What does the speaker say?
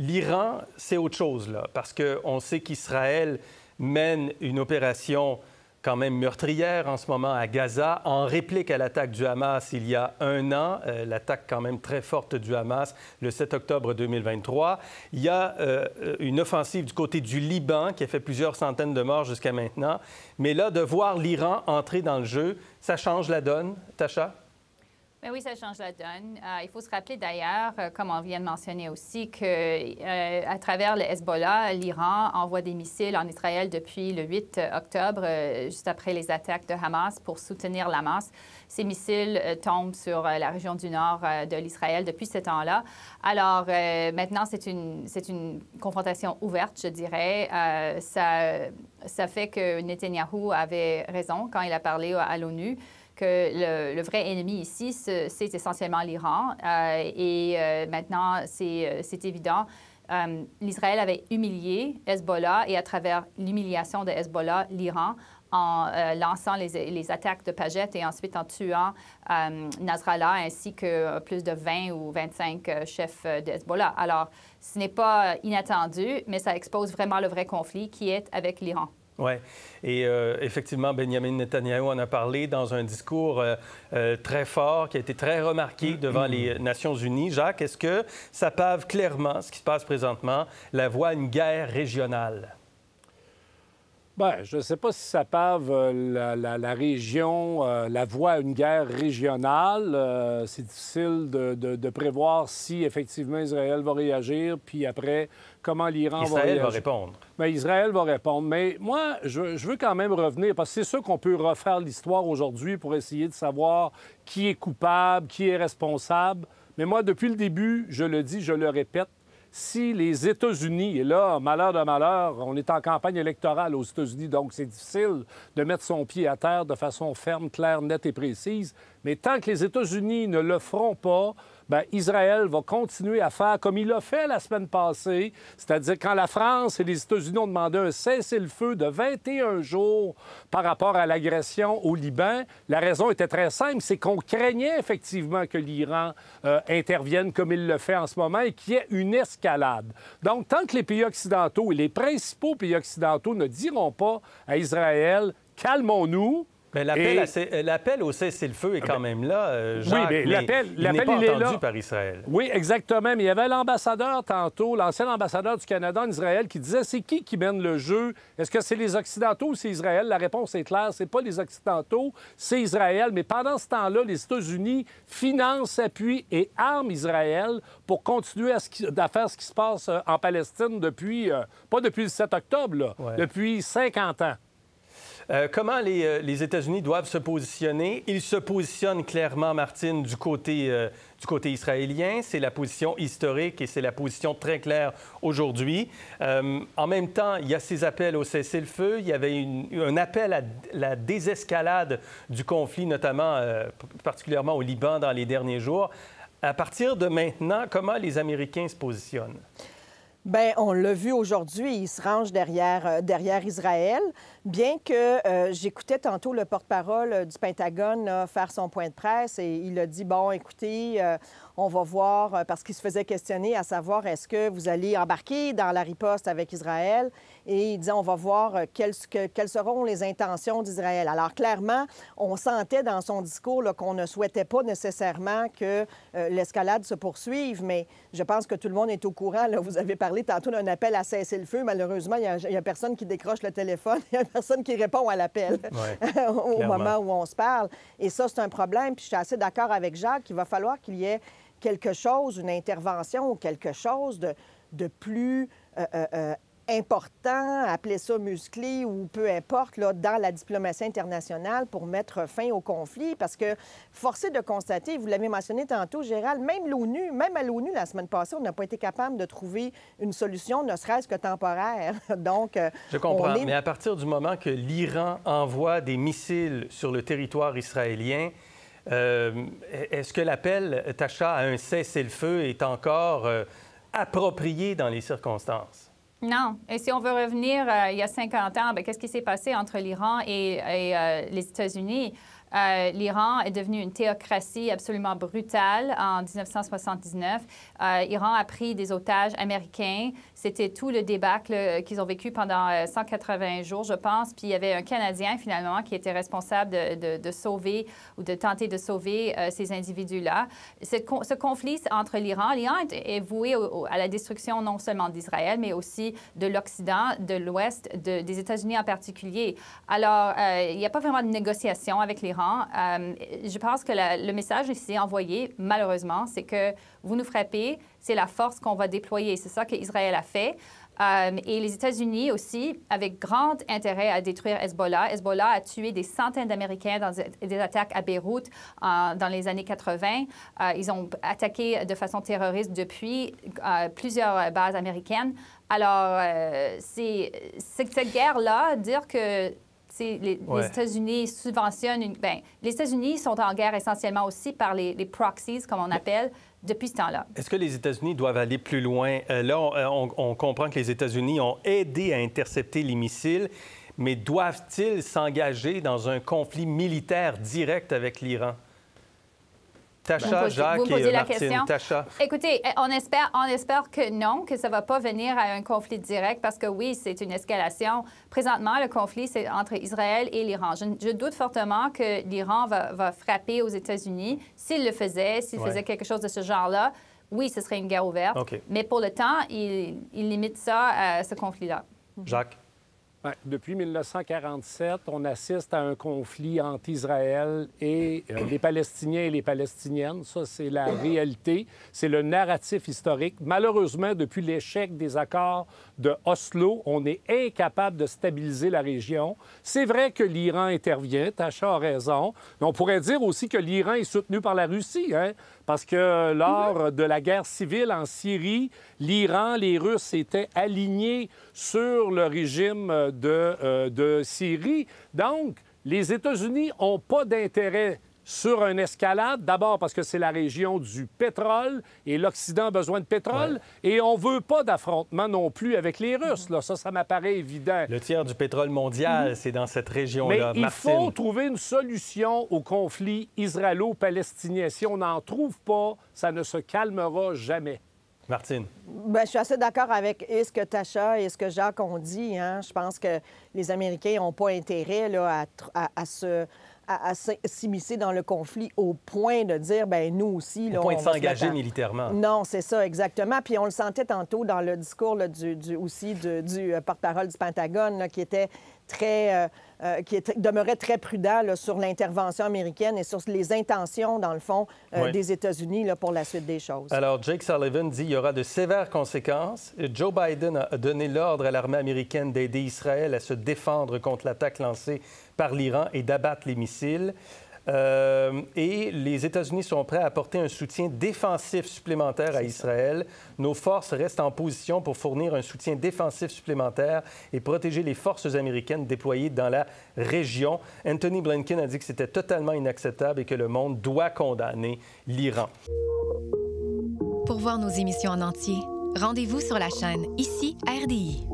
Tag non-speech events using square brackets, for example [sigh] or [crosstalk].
L'Iran, c'est autre chose, là, parce qu'on sait qu'Israël mène une opération quand même meurtrière en ce moment à Gaza, en réplique à l'attaque du Hamas il y a un an, euh, l'attaque quand même très forte du Hamas le 7 octobre 2023. Il y a euh, une offensive du côté du Liban qui a fait plusieurs centaines de morts jusqu'à maintenant. Mais là, de voir l'Iran entrer dans le jeu, ça change la donne, Tacha? Ben oui, ça change la donne. Euh, il faut se rappeler d'ailleurs, euh, comme on vient de mentionner aussi, que euh, travers le Hezbollah, l'Iran envoie des missiles en Israël depuis le 8 octobre, juste après les attaques de Hamas, pour soutenir Hamas. Ces missiles tombent sur la région du nord de l'Israël depuis ce temps-là. Alors maintenant, c'est une, une confrontation ouverte, je dirais. ça, fait que Netanyahou avait raison quand il a parlé à l'ONU que le, vrai ennemi ici, c'est essentiellement l'Iran. Euh, et euh, maintenant, euh, c'est évident. L'Israël avait humilié Hezbollah et à travers l'humiliation de Hezbollah, l'Iran, en lançant les, les, attaques de Paget et ensuite en tuant Nasrallah ainsi que plus de 20 ou 25 chefs de Hezbollah. Alors, ce n'est pas inattendu, mais ça expose vraiment le vrai conflit qui est avec l'Iran. Oui. Et euh, effectivement, Benjamin Netanyahu en a parlé dans un discours euh, euh, très fort qui a été très remarqué devant les Nations Unies. Jacques, est-ce que ça pave clairement ce qui se passe présentement, la voie à une guerre régionale? Bien, je ne sais pas si ça pave la, la, région, la voie à une guerre régionale. c'est difficile de, de, prévoir si effectivement Israël va réagir, puis après, comment l'Iran va réagir. va répondre. Bien, Israël va répondre. Mais moi, je, veux quand même revenir, parce que c'est sûr qu'on peut refaire l'histoire aujourd'hui pour essayer de savoir qui est coupable, qui est responsable. Mais moi, depuis le début, je le dis, je le répète, si les États-Unis, et là, malheur de malheur, on est en campagne électorale aux États-Unis, donc c'est difficile de mettre son pied à terre de façon ferme, claire, nette et précise, mais tant que les États-Unis ne le feront pas, Bien, Israël va continuer à faire comme il l'a fait la semaine passée, c'est-à-dire quand la France et les États-Unis ont demandé un cessez-le-feu de 21 jours par rapport à l'agression au Liban, la raison était très simple, c'est qu'on craignait effectivement que l'Iran euh, intervienne comme il le fait en ce moment et qu'il y ait une escalade. Donc, tant que les pays occidentaux et les principaux pays occidentaux ne diront pas à Israël, calmons-nous, mais euh, l'appel, au cessez-le-feu est quand ah, ben, même là, euh, oui, mais l'appel, il n'est pas entendu par Israël. Oui, exactement. Mais il y avait l'ambassadeur tantôt, l'ancien ambassadeur du Canada en Israël, qui disait c'est qui qui mène le jeu? Est-ce que c'est les Occidentaux ou c'est Israël? La réponse est claire c'est pas les Occidentaux, c'est Israël. Mais pendant ce temps-là, les États-Unis financent, appuient et arment Israël pour continuer à, faire ce qui se passe euh, en Palestine depuis, pas depuis le 7 octobre, depuis 50 ans. Euh, comment euh, les, États-Unis doivent se positionner? Ils se positionnent clairement, Martine, du côté, euh, du côté israélien. C'est la position historique et c'est la position très claire aujourd'hui. en même temps, il y a ces appels au cessez-le-feu. Il y avait un appel à la désescalade du conflit, notamment particulièrement au Liban dans les derniers jours. À partir de maintenant, comment les Américains se positionnent? Bien, on l'a vu aujourd'hui, ils se rangent derrière, derrière Israël. Bien que euh, j'écoutais tantôt le porte-parole euh, du Pentagone faire son point de presse et il a dit, bon, écoutez, euh, on va voir, parce qu'il se faisait questionner à savoir est-ce que vous allez embarquer dans la riposte avec Israël? Et il disait on va voir quelles, quelles seront les intentions d'Israël. Alors clairement, on sentait dans son discours qu'on ne souhaitait pas nécessairement que l'escalade se poursuive, mais je pense que tout le monde est au courant. Vous avez parlé tantôt d'un appel à cesser le feu. Malheureusement, il n'y a, personne qui décroche le téléphone. [laughs] personne qui répond à l'appel [laughs] au moment où on se parle. Et ça, c'est un problème. Puis je suis assez d'accord avec Jacques qu'il va falloir qu'il y ait quelque chose, une intervention ou quelque chose de, de plus euh, euh, euh, important, appelez ça musclé ou peu importe, là, dans la diplomatie internationale pour mettre fin au conflit. Parce que, forcé de constater, vous l'avez mentionné tantôt, Gérald, même l'ONU, même à l'ONU la semaine passée, on n'a pas été capable de trouver une solution, ne serait-ce que temporaire. [laughs] Donc, euh, Je comprends, mais à partir du moment que l'Iran envoie des missiles sur le territoire israélien, euh, est-ce que l'appel, Tacha, à un cessez-le-feu est encore euh, approprié dans les circonstances? Non. Et si on veut revenir euh, il y a 50 ans, ben, qu'est-ce qui s'est passé entre l'Iran et, euh, les États-Unis? Euh, L'Iran est devenu une théocratie absolument brutale en 1979. Euh, L'Iran a pris des otages américains. C'était tout le débâcle qu'ils ont vécu pendant 180 jours, je pense. Puis il y avait un Canadien, finalement, qui était responsable de, sauver ou de tenter de sauver ces individus-là. Ce, conflit entre l'Iran, l'Iran est, voué à la destruction non seulement d'Israël, mais aussi de l'Occident, de l'Ouest, des États-Unis en particulier. Alors, il n'y a pas vraiment de négociation avec l'Iran euh, je pense que le message ici envoyé, malheureusement, c'est que vous nous frappez, c'est la force qu'on va déployer. C'est ça qu'Israël a fait. Euh, et les États-Unis aussi, avec grand intérêt à détruire Hezbollah. Hezbollah a tué des centaines d'Américains dans des attaques à Beyrouth dans les années 80. Euh, ils ont attaqué de façon terroriste depuis plusieurs bases américaines. Alors, c'est cette guerre-là, dire que les, États-Unis subventionnent une. Ben, les États-Unis sont en guerre essentiellement aussi par les, proxies, comme on appelle, depuis ce temps-là. Est-ce que les États-Unis doivent aller plus loin? Euh, là, euh, on, on, comprend que les États-Unis ont aidé à intercepter les missiles, mais doivent-ils s'engager dans un conflit militaire direct avec l'Iran? Tacha, Jacques vous et la Martine. Question. Écoutez, eh, on espère, on espère que non, que ça ne va pas venir à un conflit direct parce que oui, c'est une escalation. Présentement, le conflit, c'est entre Israël et l'Iran. Je, doute fortement que l'Iran va, frapper aux États-Unis. S'il le faisait, s'il faisait quelque chose de ce genre-là, oui, ce serait une guerre ouverte. Mais pour le temps, il, il limite ça à ce conflit-là. Jacques? Depuis 1947, on assiste à un conflit entre Israël et euh, [coughs] les Palestiniens et les Palestiniennes. Ça, c'est la réalité. C'est le narratif historique. Malheureusement, depuis l'échec des accords de Oslo, on est incapable de stabiliser la région. C'est vrai que l'Iran intervient, Tacha a raison. Mais on pourrait dire aussi que l'Iran est soutenu par la Russie. Hein? Parce que lors de la guerre civile en Syrie, l'Iran, les Russes étaient alignés sur le régime de, euh, de Syrie. Donc, les États-Unis n'ont pas d'intérêt sur une escalade, d'abord parce que c'est la région du pétrole et l'Occident a besoin de pétrole, et on ne veut pas d'affrontement non plus avec les Russes. Là. Ça, ça m'apparaît évident. Le tiers du pétrole mondial, c'est dans cette région-là. Mais il faut trouver une solution au conflit israélo-palestinien. Si on n'en trouve pas, ça ne se calmera jamais. Martine. Bien, je suis assez d'accord avec ce que Tacha et ce que Jacques ont dit. Hein. Je pense que les Américains n'ont pas intérêt là, à se à, s'immiscer dans le conflit au point de dire, ben nous aussi... Là, au point de s'engager militairement. Non, c'est ça, exactement. Puis on le sentait tantôt dans le discours du, aussi du, euh, porte-parole du Pentagone, qui était très... Euh, euh, qui demeurait très prudent sur l'intervention américaine et sur les intentions, dans le fond, des États-Unis pour la suite des choses. Alors, Jake Sullivan dit qu'il y aura de sévères conséquences. Joe Biden a donné l'ordre à l'armée américaine d'aider Israël à se défendre contre l'attaque lancée par l'Iran et d'abattre les missiles. Euh, et les États-Unis sont prêts à apporter un soutien défensif supplémentaire à Israël. Nos forces restent en position pour fournir un soutien défensif supplémentaire et protéger les forces américaines déployées dans la région. Anthony Blinken a dit que c'était totalement inacceptable et que le monde doit condamner l'Iran. Pour voir nos émissions en entier, rendez-vous sur la chaîne Ici RDI.